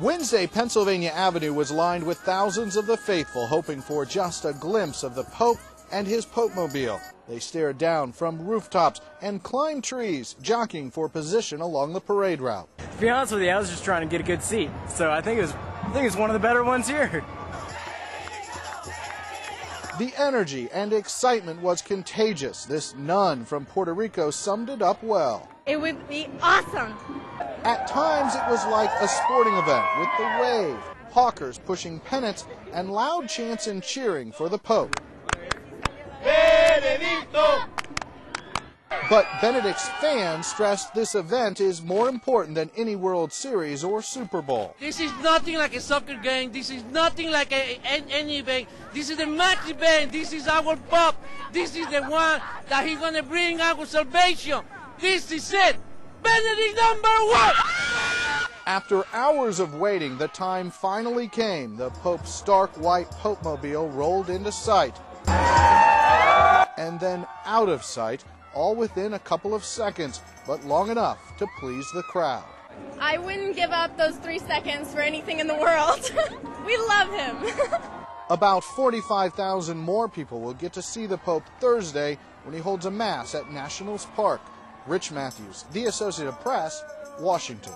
Wednesday, Pennsylvania Avenue was lined with thousands of the faithful hoping for just a glimpse of the Pope and his Popemobile. They stared down from rooftops and climbed trees, jockeying for position along the parade route. To be honest with you, I was just trying to get a good seat, so I think it was, I think it's one of the better ones here. The energy and excitement was contagious. This nun from Puerto Rico summed it up well. It would be awesome. At times, it was like a sporting event with the wave, hawkers pushing pennants, and loud chants and cheering for the Pope. Benedicto! But Benedict's fans stressed this event is more important than any World Series or Super Bowl. This is nothing like a soccer game. This is nothing like a, a, any event. This is a match event. This is our Pope. This is the one that he's going to bring our salvation. This is it. Benedict number one! After hours of waiting, the time finally came. The Pope's stark white Popemobile rolled into sight. And then out of sight, all within a couple of seconds, but long enough to please the crowd. I wouldn't give up those three seconds for anything in the world. we love him. About 45,000 more people will get to see the Pope Thursday when he holds a Mass at Nationals Park. Rich Matthews, The Associated Press, Washington.